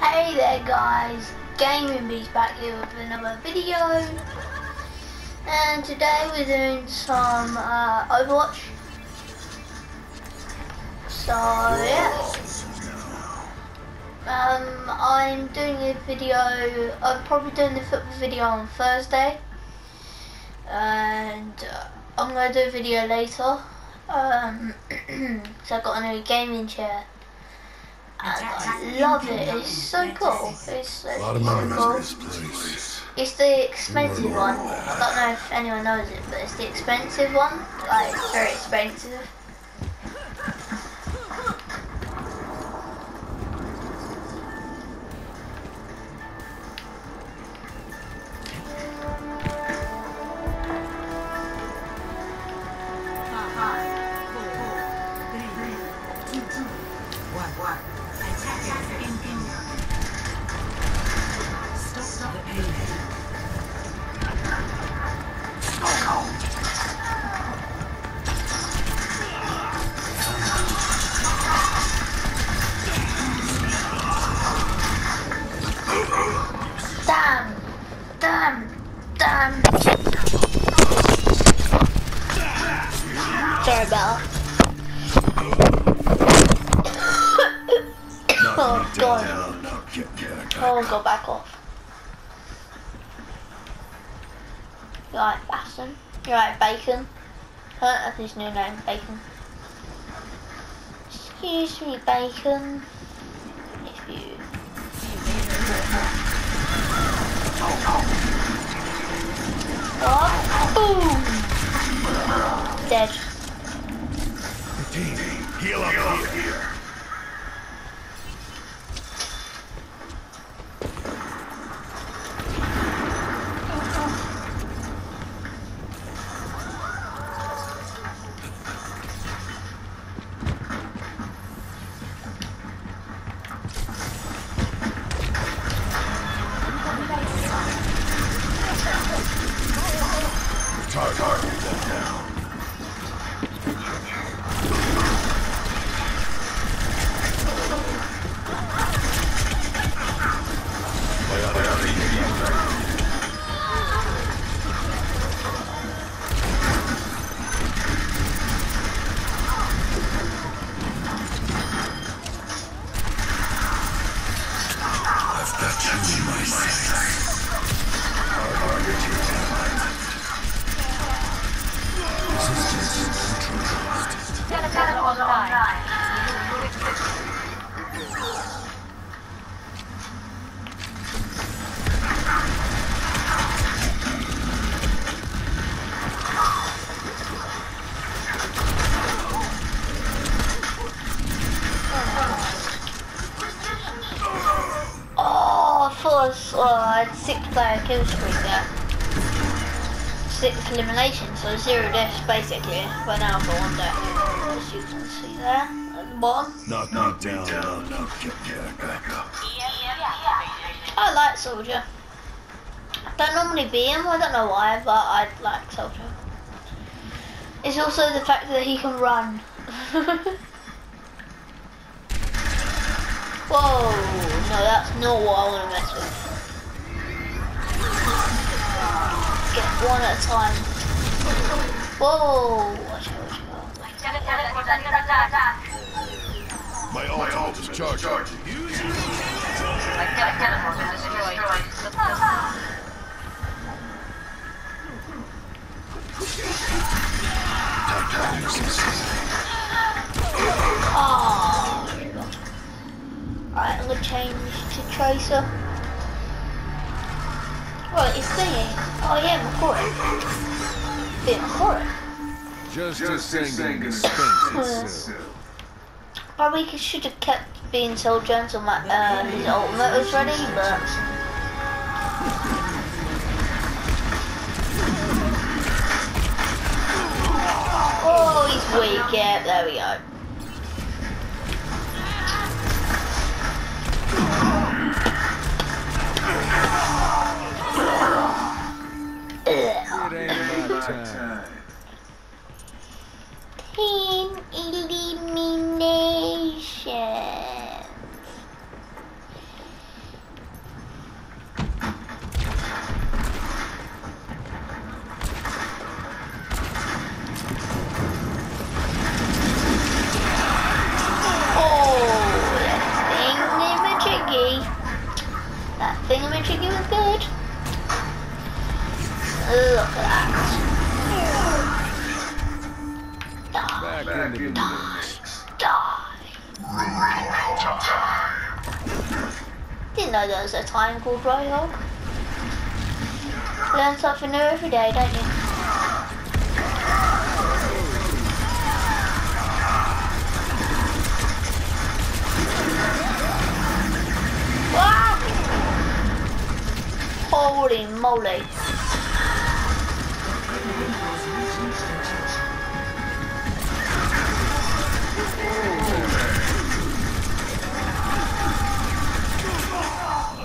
Hey there guys, Gaming Beast back here with another video. And today we're doing some uh, Overwatch. So yeah. Um, I'm doing a video, I'm probably doing the football video on Thursday. And uh, I'm going to do a video later. Um, so I got a new gaming chair and I love it. It's so cool. It's, it's A lot of money cool. this place. It's the expensive one. I don't know if anyone knows it, but it's the expensive one. Like it's very expensive. His new name, Bacon. Excuse me, Bacon. If you... Oh, boom! Dead. Team, heal up here. Target, kill streak there. Six eliminations, so zero deaths basically. But now for one death. As you can see there at the bottom. Knock me down, get back, back up. I like Soldier. I don't normally be him, I don't know why, but I like Soldier. It's also the fact that he can run. Whoa, no that's not what I want to mess with. Get one at a time. Whoa, watch out, watch out. My ultimate is. Use it. Time to use this. Oh. Ah. Alright, I'm gonna change to Tracer. Right, it's thingy. Oh yeah, McCoy. Yeah, McCoy. Just, a singing expenses. Probably he should have kept being so gentle my, uh, his ultimate was ready, but... Oh, he's weak, yeah, there we go. standing die, in the. Die. Didn't know there was a time called Roadhog. Learn something new every day, don't you? Holy moly.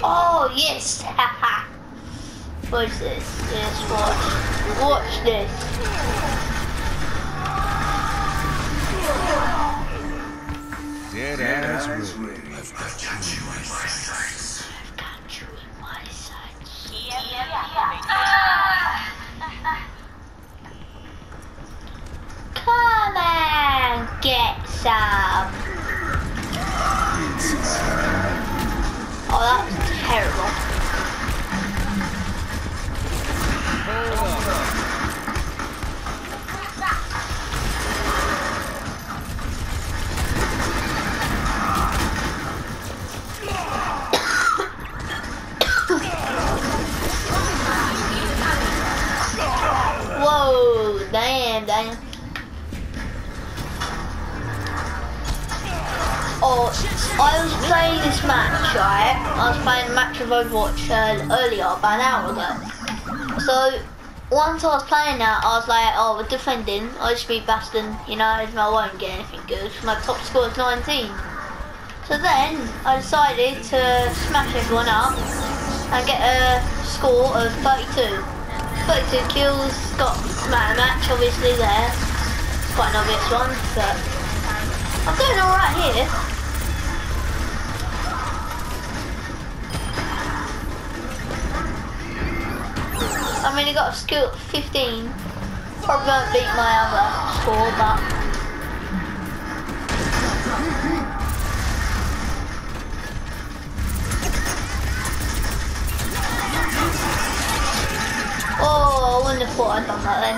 Oh yes! Haha. What's this? Yes, watch. Watch this. Dead as I was playing a match of Overwatch uh, earlier, about an hour ago. So, once I was playing that, I was like, oh, we're defending. I just beat Bastion, you know, I won't get anything good. My top score is 19. So then, I decided to smash everyone up and get a score of 32. 32 kills, got man match obviously there. Quite an obvious one, but I'm doing alright here. I mean, I got a skill 15. Probably won't beat my other score, but Oh, I wouldn't have thought I'd done that then.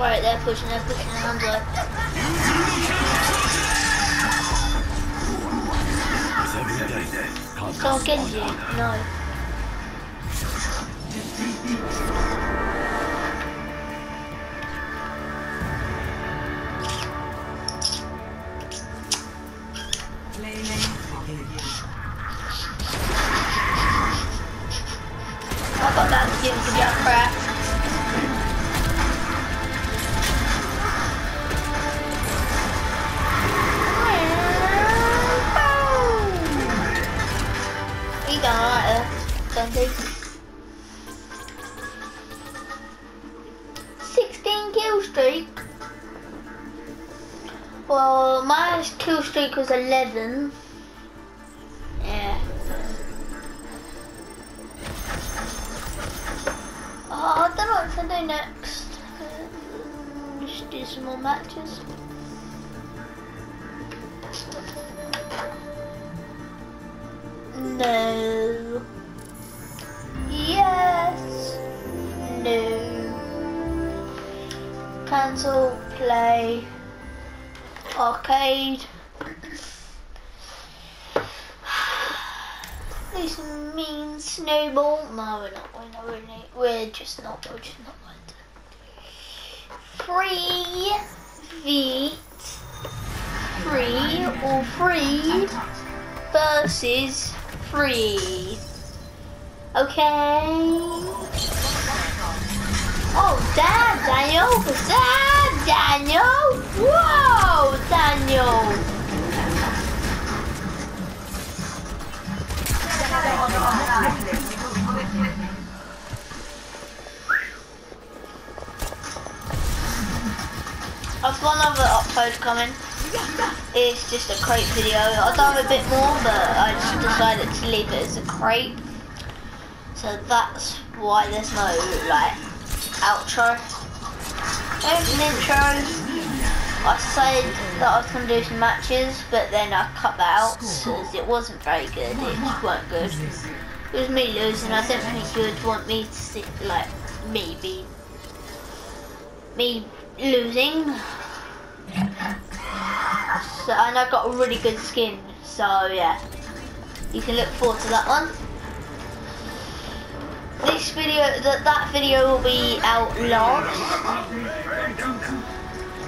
Right, they're pushing, they're pushing. With every day, Someone Genji? No. Jesus. 11. Yeah. Oh, I don't know what to do next. Just do some more matches. No. Yes. No. Cancel. Play. Arcade. This means snowball. No, we're not. We're not. We're, we're just not. We're just not going. Free feet. Free or free versus free. Okay. Oh, damn, Daniel. Damn, Daniel. Whoa, Daniel. I've got another upload coming. It's just a crate video. I've done a bit more, but I just decided to leave it as a crate. So that's why there's no like outro. There's an intro. I said that I was going to do some matches, but then I cut that out because it wasn't very good. It just weren't good. It was me losing. I don't think you would want me to see like me be me losing. So and I got a really good skin. So yeah, you can look forward to that one. This video, that that video will be out last.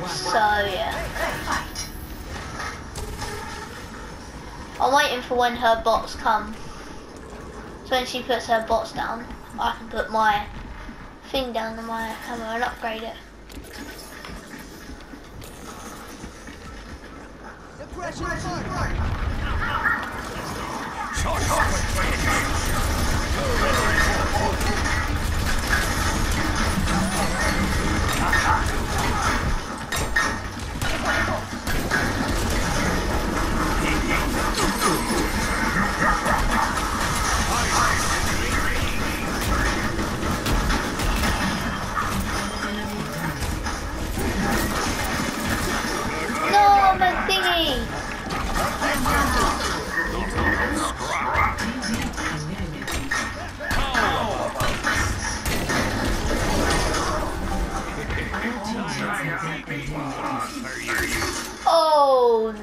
So yeah. I'm waiting for when her bots come. So when she puts her bots down, I can put my thing down on my hammer and upgrade it.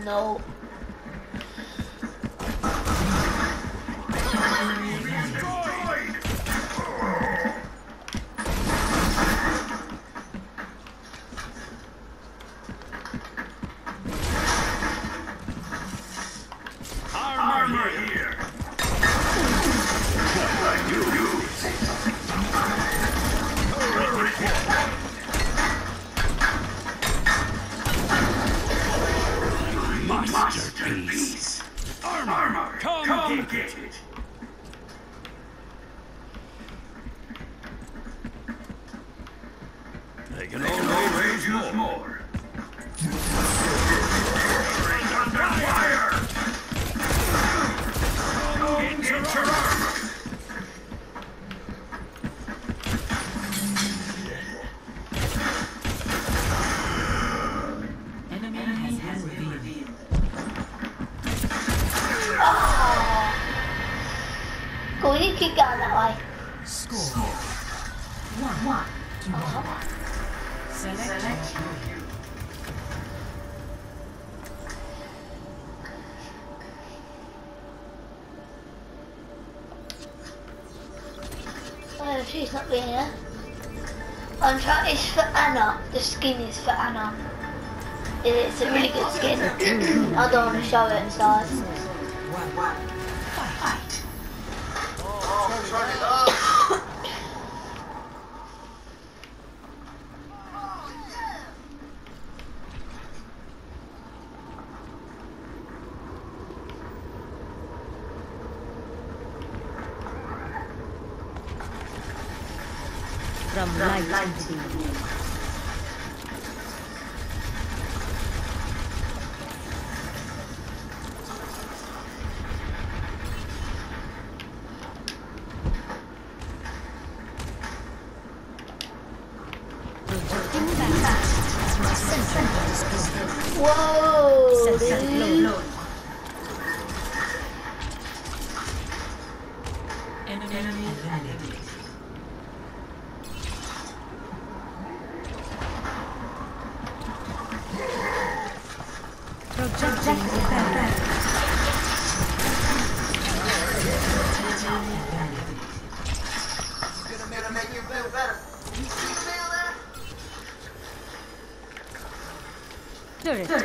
No. Keep going that way. Score. One. One. To one. Select. Oh, she's not being here. I'm trying. It's for Ana. The skin is for Ana. It's a really good skin. I don't want to show it, so. One. One. Fight. From light to be. Projecting back. Sensor display. Whoa, Sensor dude. low. Enemy eliminated. Projecting back.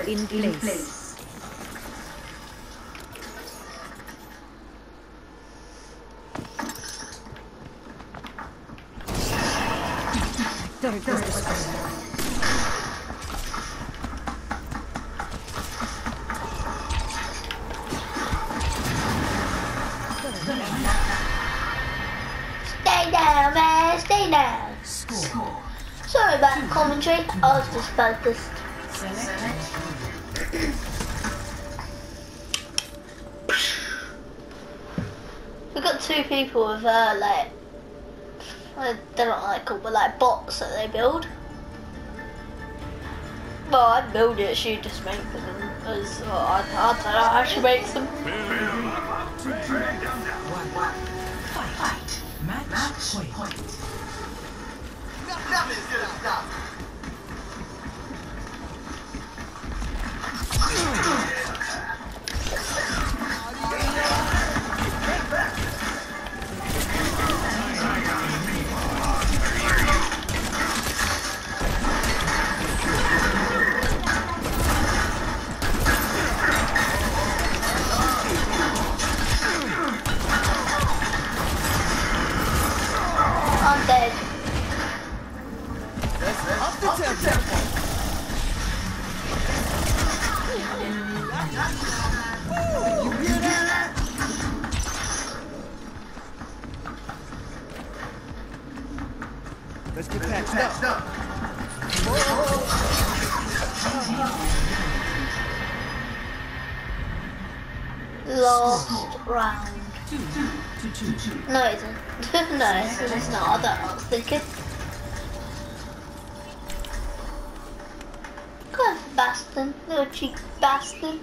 Turret in place. Turret is destroyed. Stay down, man. Stay down. Score. Sorry about the commentary. I was just focused. Two people with uh, like I don't like what but like bots that they build. Well, I build it. She just makes them. As well, I, I don't know how she makes them. one. One. Fight. Match point. You no, it's not. That's what I was thinking. On, bastard. Little cheek bastard.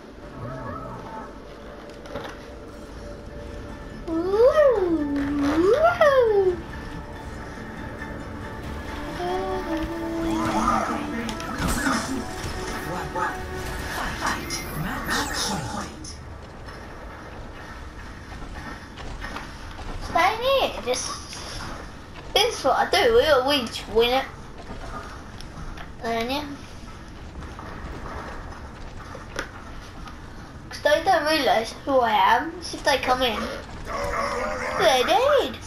Is what I do. We always win it. And yeah. Because they don't realise who I am. If they come in, they did.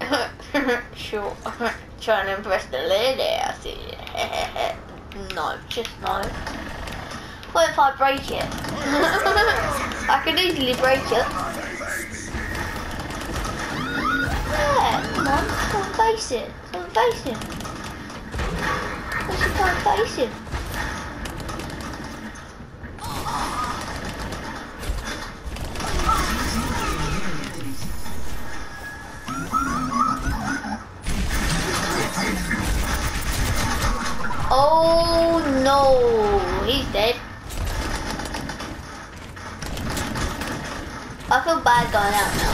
sure. Trying to impress the lady, I see. no, just no. What if I break it? I could easily break it. Yeah, come on, come on, face it. On, face it. Just on, face it. Oh no, he's dead. I feel bad going out now.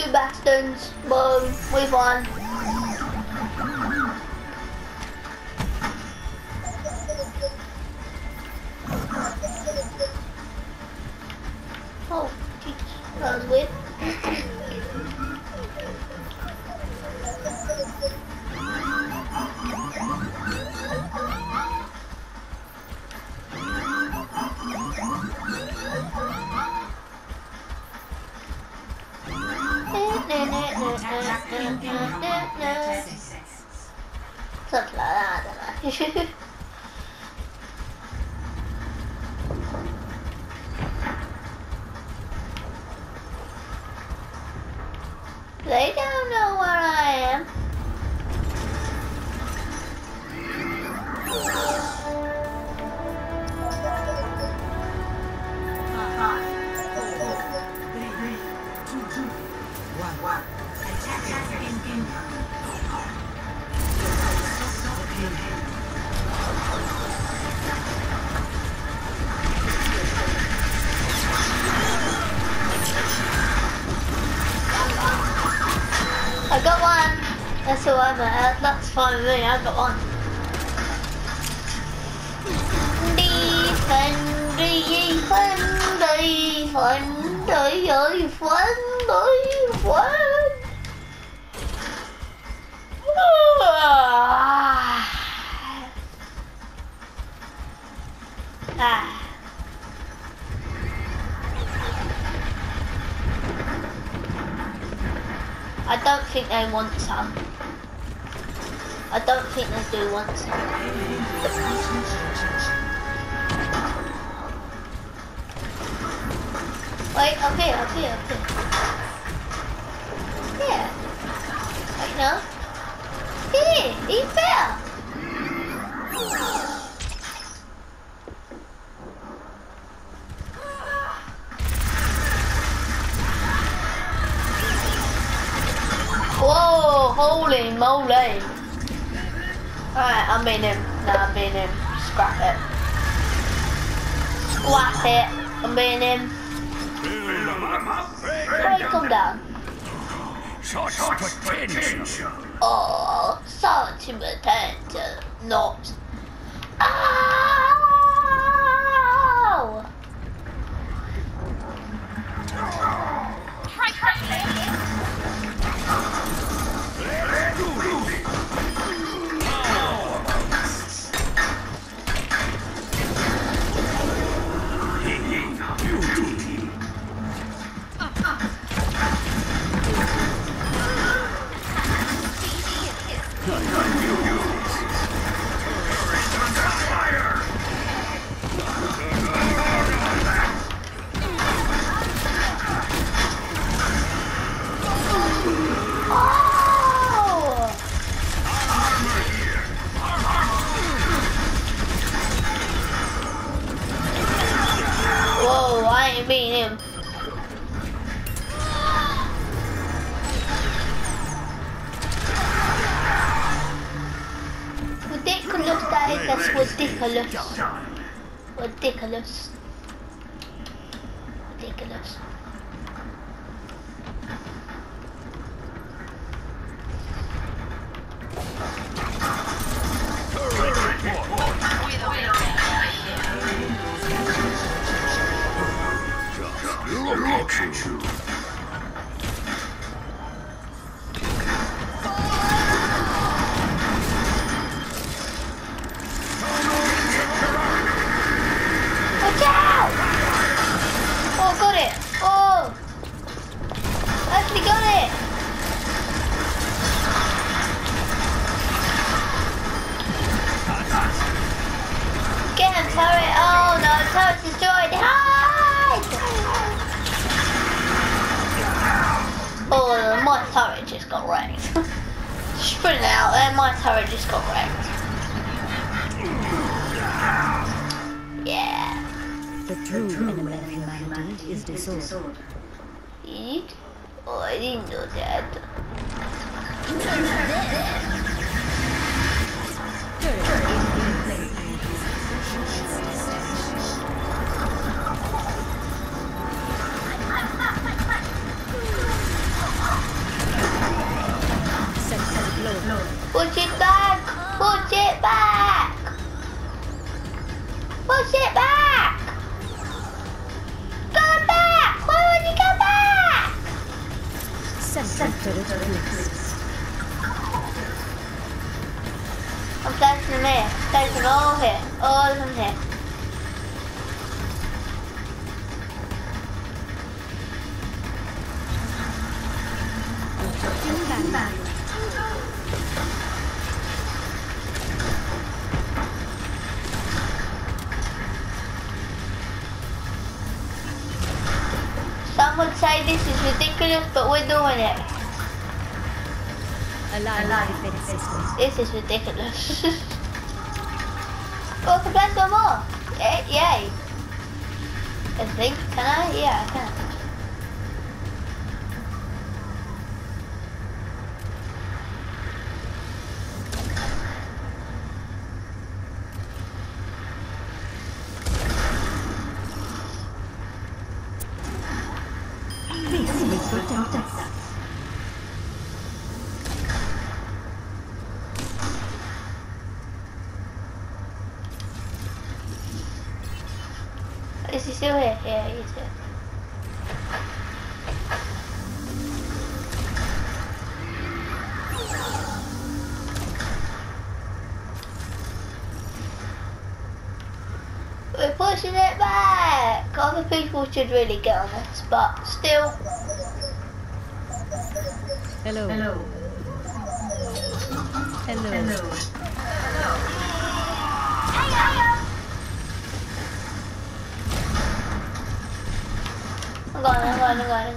Two bastards, boom, we've won. That's fine with me. I got one. Defend, defend, defend, defend, defend. Ah. I don't think they want some. I don't think they do want. Wait, up here, up here, up here. Yeah. Wait, no. Here, he fell. Whoa, holy moly. Alright, I'm being him. No, I'm being him. Scrap it. Squat it. I'm being him. Hey, come down. Such potential. Oh, such potential. Not. Is, that's ridiculous. Ridiculous. Ridiculous. Look at you. 也挺 Some would say this is ridiculous, but we're doing it. Alive defense system. This is ridiculous. oh, I can blast one more. Yay, yay. I think, can I? Yeah, I can. This will protect us. Is he still here? Yeah, he's here. We're pushing it back. Other people should really get on this, but still. Hello. Hello. Hello. Hello. I'm going, I'm going, I'm going, I'm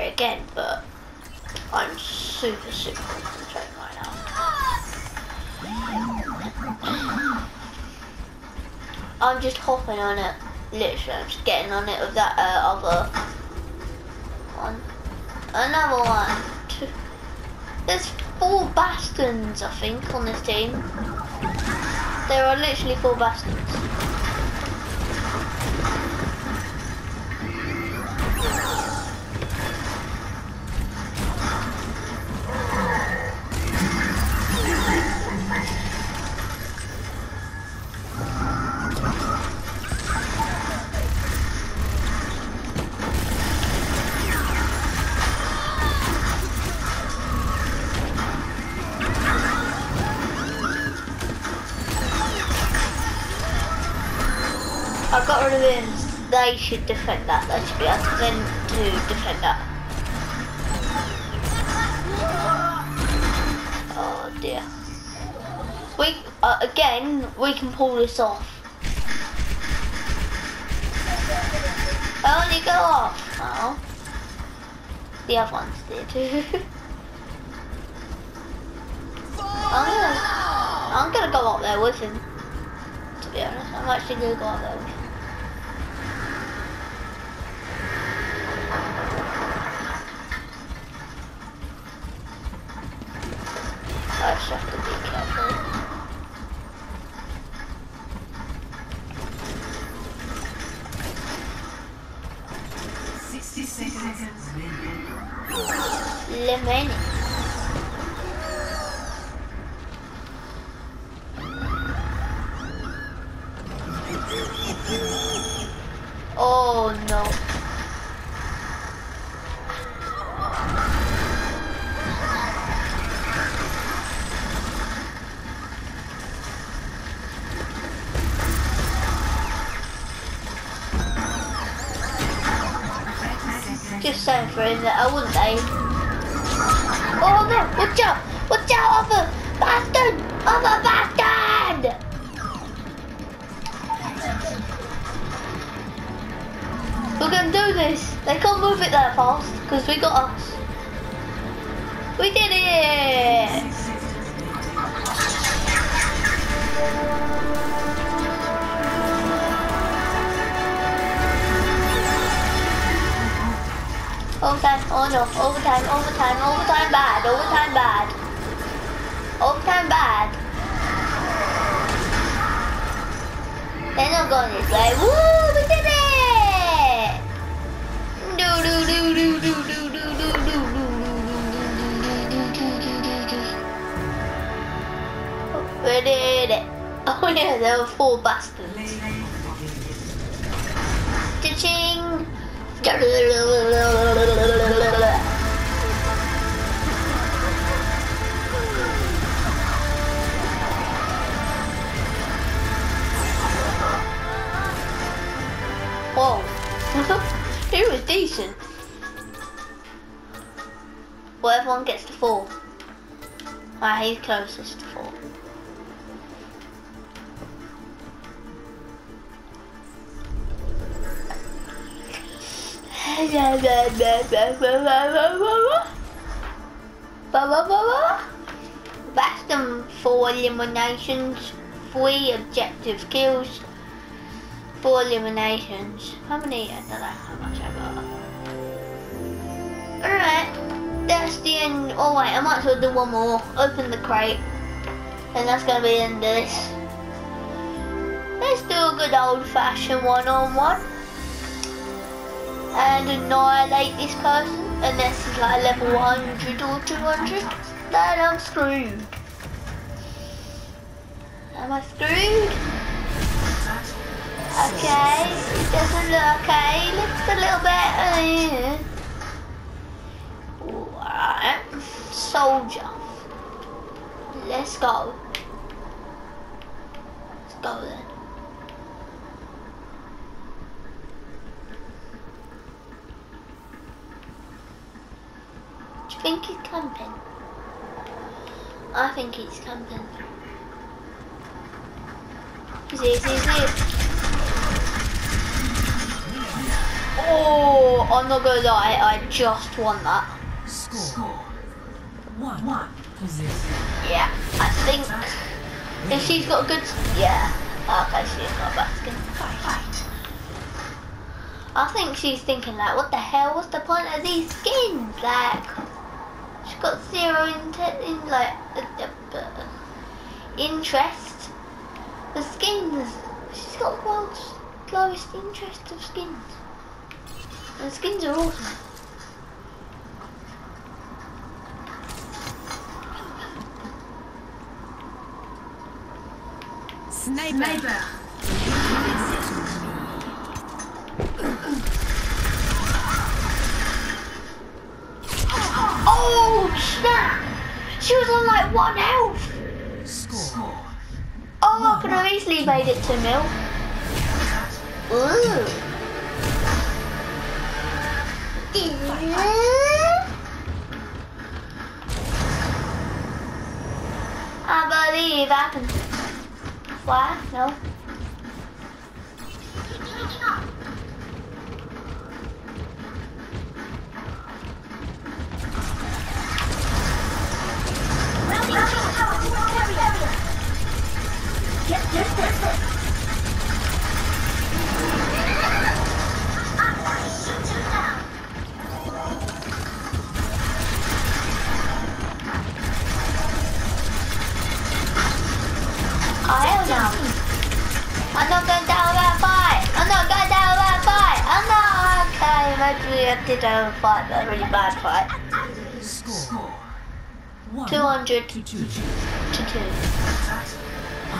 again, but I'm super, super concentrating right now. I'm just hopping on it. Literally, I'm just getting on it with that uh, other one. Another one. There's four bastions, I think, on this team. There are literally four bastards. They should defend that. They should be to them to defend that. Oh dear. We uh, again we can pull this off. I Only go off. Oh. The other ones did. I'm gonna, I'm gonna go up there with him. To be honest, I'm actually gonna go up there with him. Oh no, overtime, overtime, overtime bad, overtime bad. Overtime bad. They're not going this way. Woo, we did it! Do do do do do do do do do do We did it. Oh yeah, there were four bastards. Cha-ching! Whoa. he was decent. Well, everyone gets to four. Ah, he's closest to four. That's them four eliminations, three objective kills, four eliminations. How many? I don't know how much I got. Alright, that's the end. Oh wait, I might as well do one more. Open the crate. And that's gonna be the end of this. Let's do a good old fashioned one on one and annihilate this person unless he's like level 100 or 200 then I'm screwed. Am I screwed? okay doesn't look okay looks a little bit uh, soldier. Let's go. Let's go then think he's camping? I think he's camping. Is he, is he, is he? Oh, I'm not gonna lie, I just won that. Score. One. One. Position. Yeah, I think if she's got a good, yeah. Okay, she's got a bad skin. Fight. I think she's thinking like, what the hell? What's the point of these skins? Like, she's got zero intent in like uh, interest. The skins. She's got the world's lowest interest of skins. And skins are awesome. Sniper. Oh snap! She was on like one health. Score. Oh, I could have easily made it to mil. Ooh. I believe I can fly. No. Bad fight. Score. 200 To two. to 2.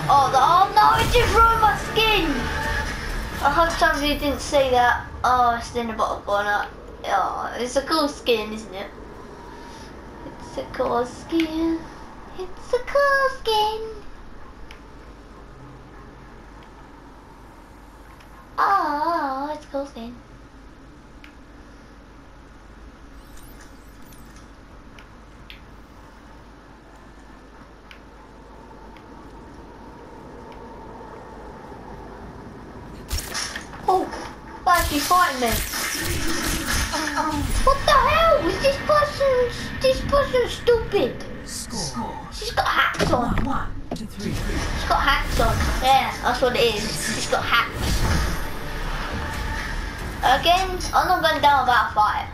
Oh, the, oh no, it just ruined my skin. I hope some of you didn't see that. Oh, it's in the bottom corner. Oh, it's a cool skin, isn't it? It's a cool skin. It's a cool skin. Oh, it's a cool skin. Oh, why she? What the hell? Is this person, this person stupid? Score. She's got hacks on. One. One. To three. She's got hacks on. Yeah, that's what it is. She's got hacks. Again, I'm not going down without a fight.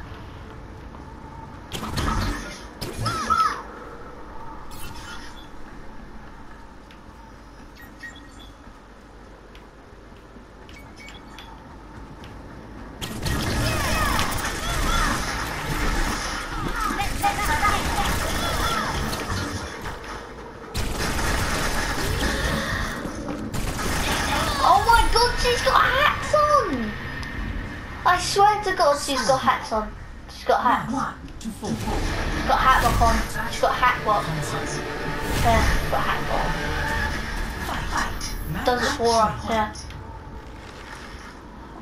she's got hats on. I swear to God, she's got hats on. She's got hats. She's got hat rock on. She's got hat rock. Yeah, she's got hat rock. Doesn't swore up, yeah.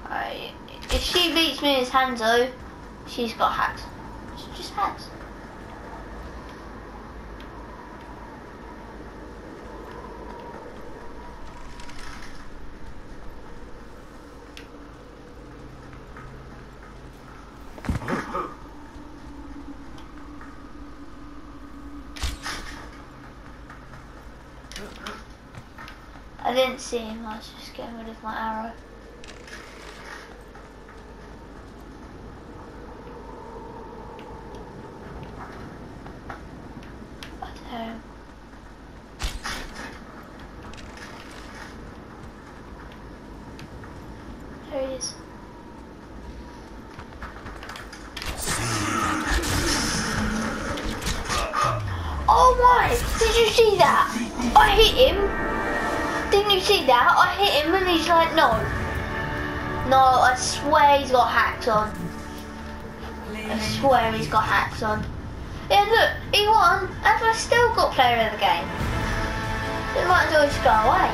Right. If she beats me in hands, though, she's got hats. She's just hats. I didn't see him, I was just getting rid of my arrow. I don't. There he is. Oh my! Did you see that? I hit him. Didn't you see that? I hit him and he's like, no. No, I swear he's got hacks on. I swear he's got hacks on. Yeah, look, he won, and I still got player of the game. He might as well just go away.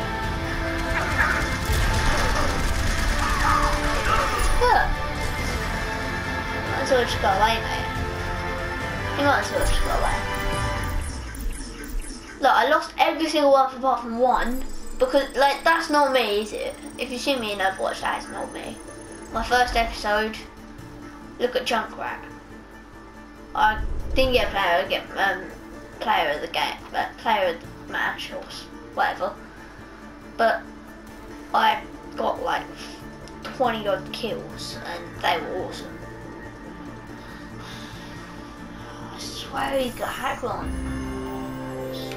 Look. Might as well just go away, mate. He might as well just go away. Look, I lost every single one apart from one. Because, like, that's not me, is it? If you see me in Overwatch, that is not me. My first episode, look at Junkrat. I didn't get player, I get um, player of the game, but player of the match or whatever. But I got like 20 odd kills and they were awesome. I swear he's got hack on.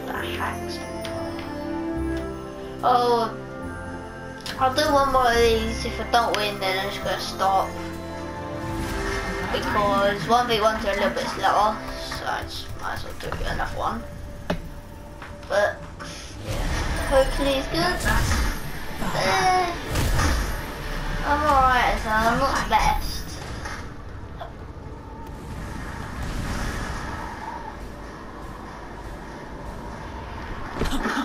Got hacks. Oh, I'll do one more of these. If I don't win, then I'm just gonna stop. Because 1v1s are a little bit slower, so I just might as well do another one. But, yeah, hopefully it's good. Eh, I'm alright, so I'm not the best.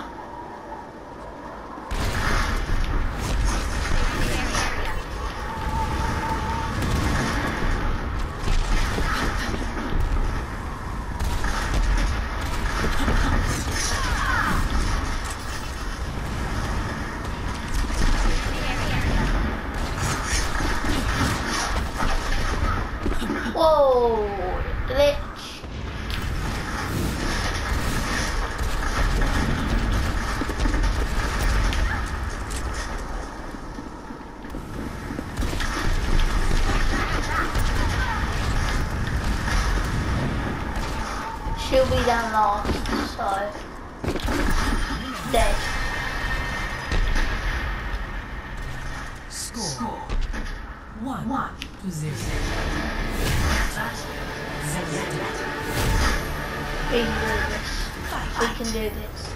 We can do this. We can do this.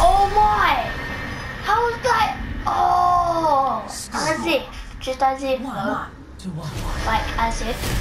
Oh my! How was that? Oh! As if. Just as if, One, though. one to one. Like, as if.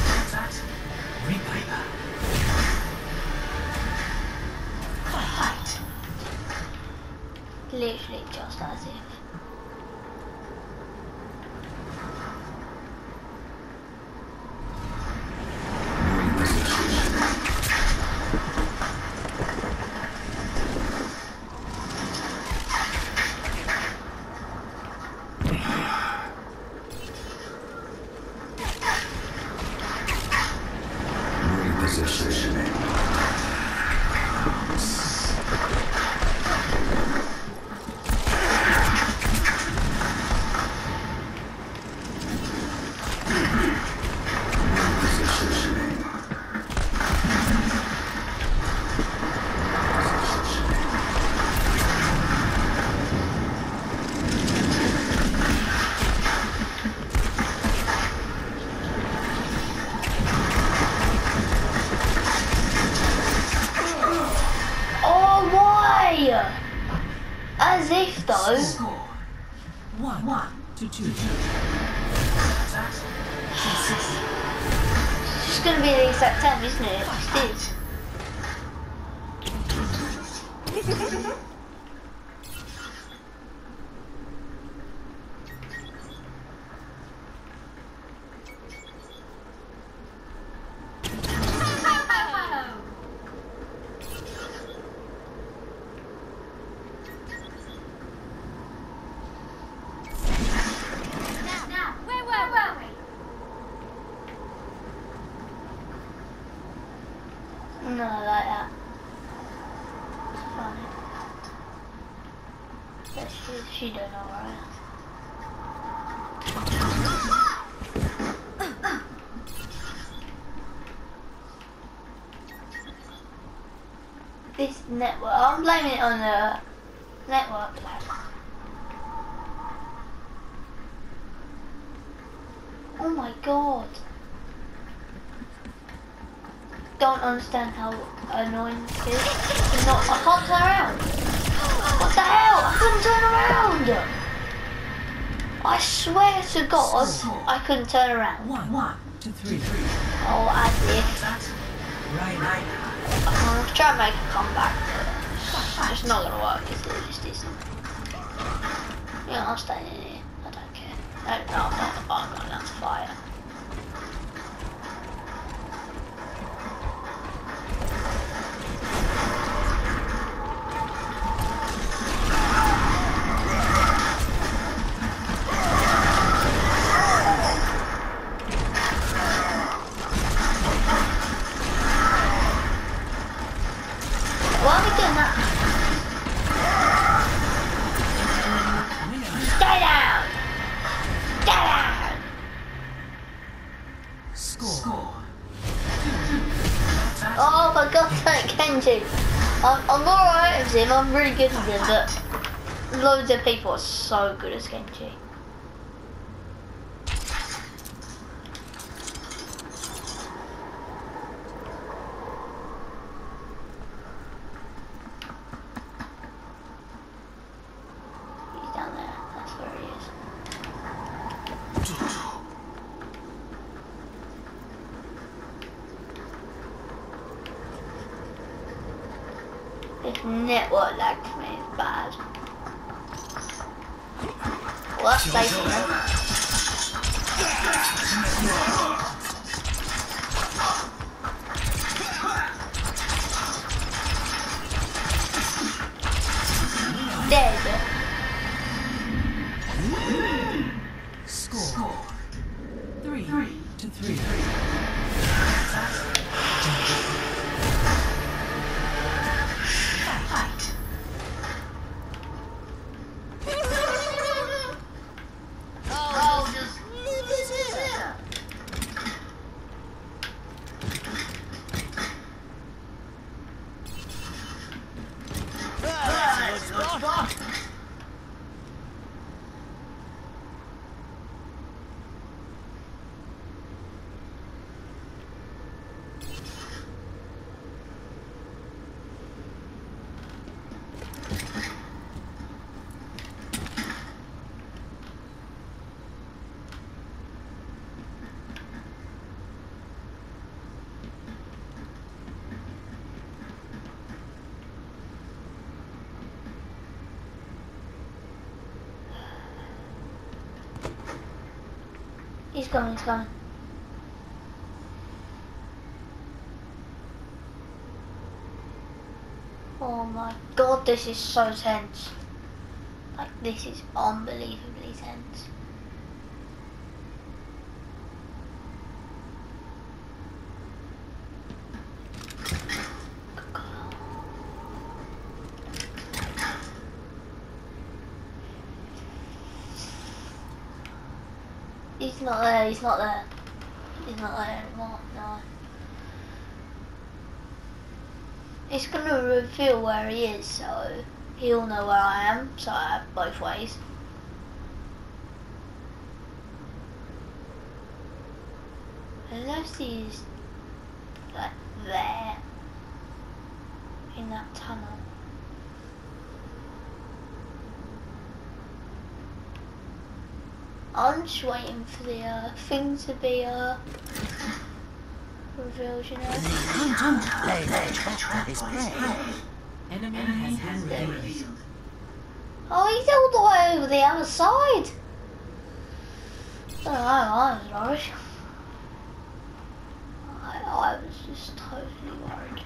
I'm on the network. Oh my god. Don't understand how annoying this is. I'm not, I can't turn around. What the hell? I couldn't turn around. I swear to God, I couldn't turn around. One. One to. Oh, as if. Right. Right. I'm gonna try and make a comeback. It's not gonna work. It's, it isn't. Yeah, I'll stay in here. I don't care. No, no, I'm not. I'm going down to fire. But loads of people are so good as Genji. He's down there, that's where he is. This network lag for me is bad. Well, that's safe enough. There you go. Score. Three. to three. Fight. Oh, just leave this here. He's coming, he's coming. Oh my god, this is so tense. Like, this is unbelievably tense. He's not there, he's not there. He's not there anymore, no. It's gonna reveal where he is, so he'll know where I am, so I have both ways. Unless he's like there in that tunnel. I'm just waiting for the uh, thing to be uh, revealed, you know. Enemy has revealed. Oh, he's all the way over the other side. Oh, I was worried. I, I was just totally worried.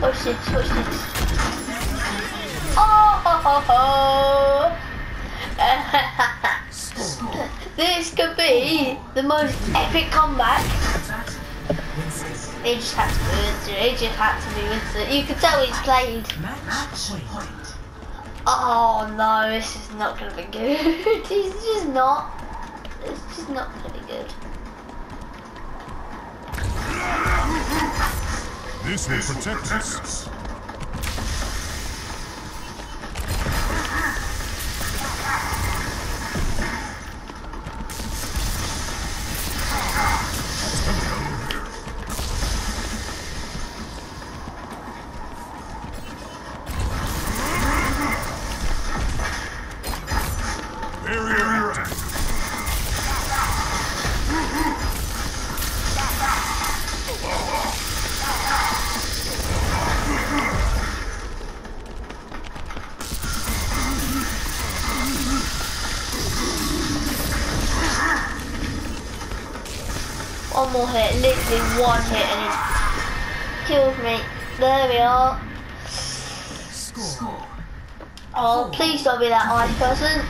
Watch this, watch this. Oh, ho, ho, ho. this could be the most epic comeback. It just had to be Winston. It just had to be Winston. You could tell he's played. Oh no, this is not gonna be good. it's just not. It's just not gonna be good. This will protect us. Literally one hit, and he's killed me. There we are. Score. Oh, please don't be that ice person.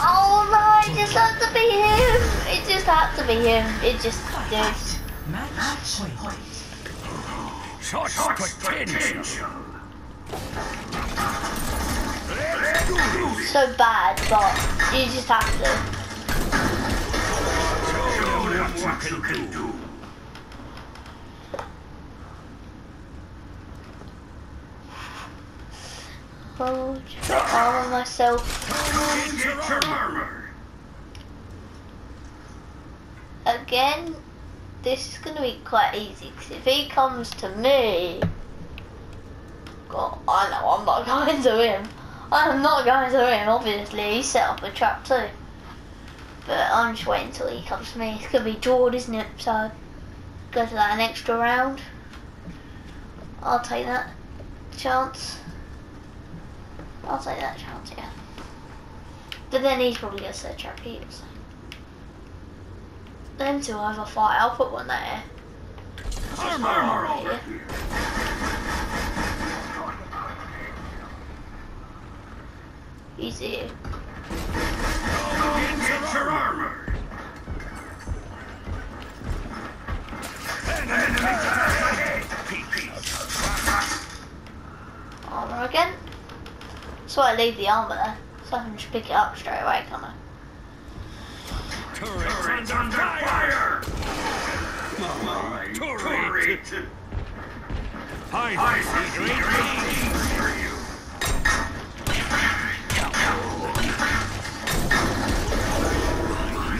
Oh no, it just had to be him. It just had to be him. It just did. Match point. Short potential. So bad, but you just have to. What you can do. Oh, just got armor myself. Armor. Again, this is gonna be quite easy because if he comes to me, God, I know I'm not going to him. I'm not going to him. Obviously, he set up a trap too. But I'm just waiting until he comes to me. It's gonna be drawn, isn't it? So go to that an extra round. I'll take that chance. I'll take that chance, yeah. But then he's probably gonna set a trap here. So. Them two have a fight. I'll put one there. Armor over here. Easy. Get your armor. Armor again. So I leave the armor there. So I can just pick it up straight away, can I? Turret under fire. My turret. I see great things for you.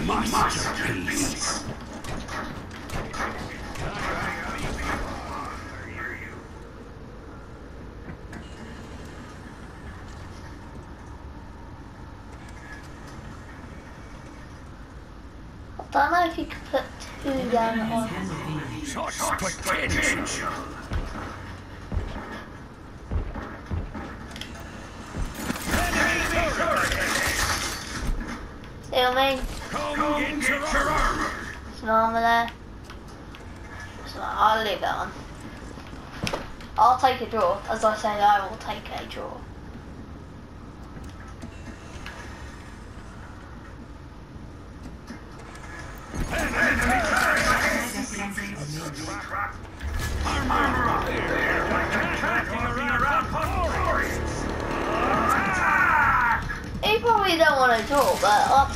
Masterpiece. Don't know if you could put two down at once. Short potential. See what I mean? Come get your armor. There's an armor there. So I'll leave that one. I'll take a draw. As I said, I will take a draw.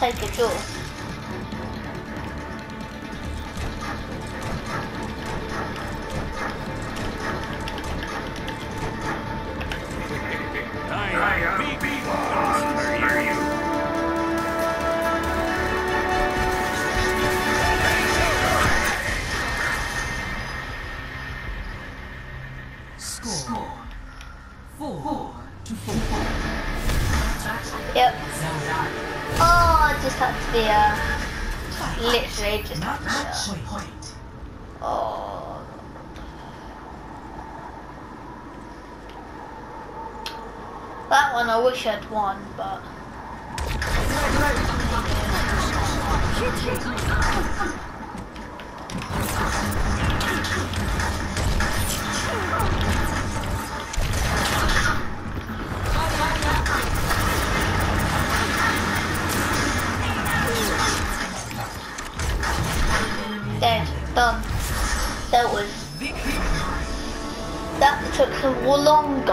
But I'll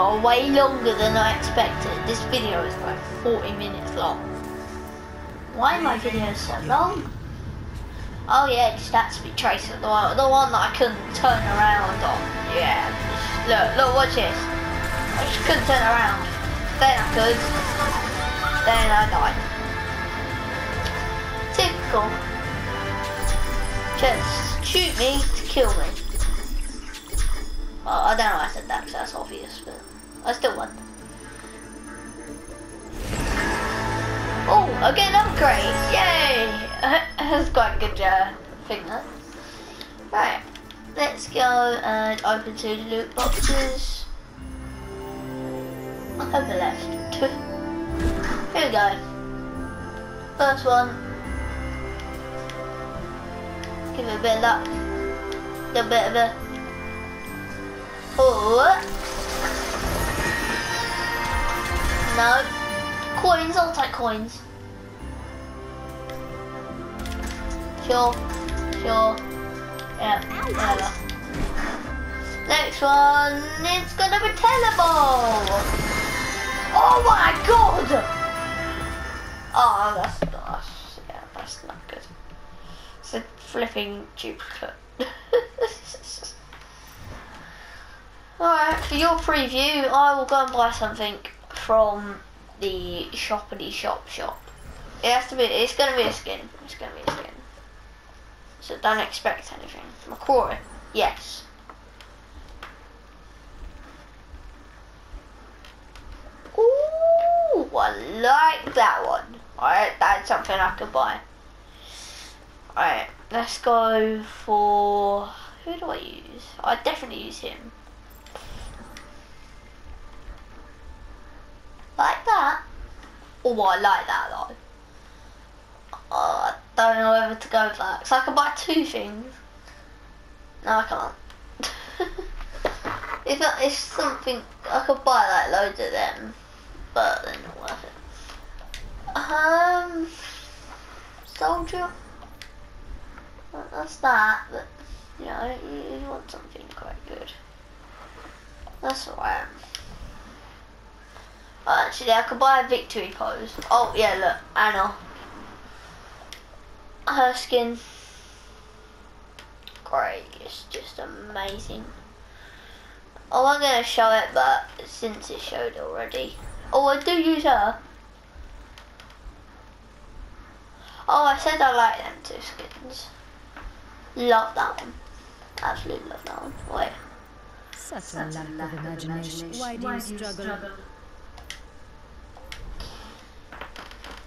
longer, way longer than I expected. This video is like 40 minutes long. Why are my videos so long? Oh yeah, the stats be tracer, the one, the one that I couldn't turn around on. Yeah. Look, look, watch this. I just couldn't turn around. Then I could. Then I died. Typical. Just shoot me to kill me. Well, I don't know why I said that because that's obvious, but I still won. Oh, again upgrade! Yay! That's quite a good uh, thing, that. Right, let's go and open two loot boxes. I have Over left. Here we go. First one. Give it a bit of luck. A bit of a. Oh. No. Coins, I'll take coins. Sure. Sure. Yeah. Whatever. Next one, it's gonna be Teleball. Oh my god! Oh, that's, that's yeah, that's not good. It's a flipping duplicate. Alright, for your preview, I will go and buy something from the shoppity shop shop. It has to be, it's gonna be a skin. It's gonna be a skin. So don't expect anything. McCrory, yes. Ooh, I like that one. Alright, that's something I could buy. Alright, let's go for, who do I use? I definitely use him. Like that? Oh, I like that though. Oh, I don't know whether to go for that. So I can buy two things. No, I can't. if that is something, I could buy like loads of them, but they're not worth it. Um, soldier. That's that, but you know, you, you want something quite good. That's alright. Actually, I could buy a victory pose. Oh, yeah, look, Ana. Her skin. Great, it's just amazing. I wasn't going to show it, but since it showed already. Oh, I do use her. Oh, I said I like them two skins. Love that one. Absolutely love that one. Wait. Such a lack of imagination. Why do you struggle? Don't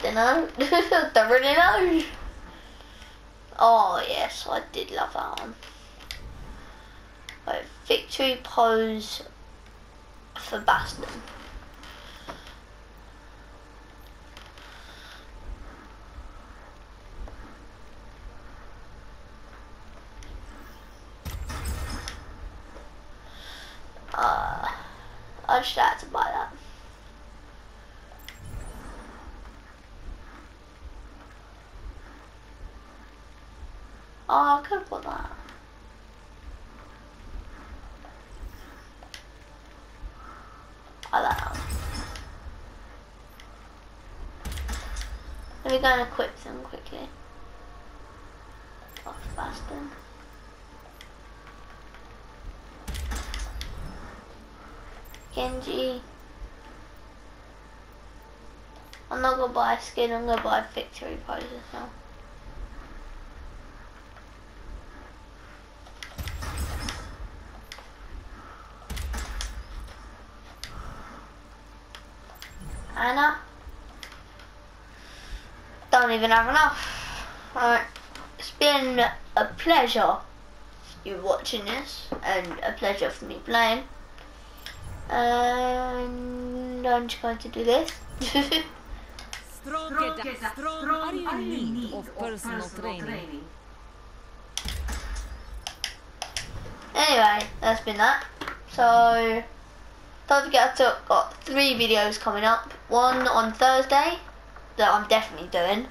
Don't really know. Oh yes, I did love that one. Right, victory pose for Bastion. Uh, I just had to buy that. Oh, that. I like that one. Let me go and equip them quickly. Oh, Off Bastion. Genji. I'm not gonna buy a skin, I'm gonna buy victory poses now. Ana. Don't even have enough. Alright. It's been a pleasure you watching this and a pleasure for me playing. And I'm just going to do this. Strong. Strong, are you in need of personal training? anyway, that's been that. So don't forget I've got three videos coming up. One on Thursday that I'm definitely doing.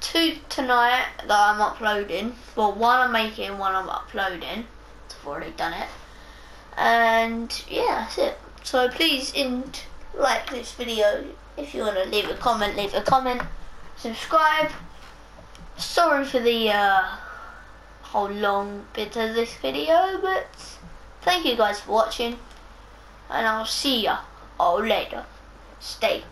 Two tonight that I'm uploading. Well, one I'm making, one I'm uploading. I've already done it. And yeah, that's it. So please in like this video. If you want to leave a comment, leave a comment. Subscribe. Sorry for the uh, whole long bit of this video, but thank you guys for watching. And I'll see ya all later. Stay